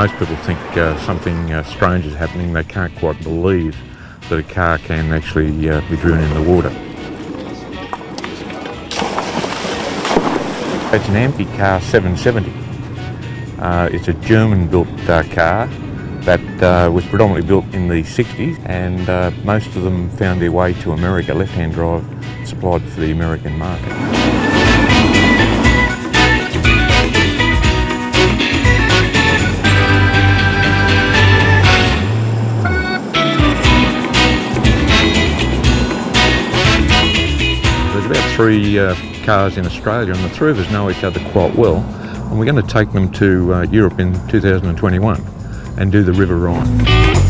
most people think uh, something uh, strange is happening. They can't quite believe that a car can actually uh, be driven in the water. It's an Amphicar 770. Uh, it's a German-built uh, car that was predominantly built in the 60s and most of them found their way to America, left-hand drive supplied for the American market. About three uh, cars in Australia and the three of us know each other quite well and we're going to take them to uh, Europe in 2021 and do the River Rhine.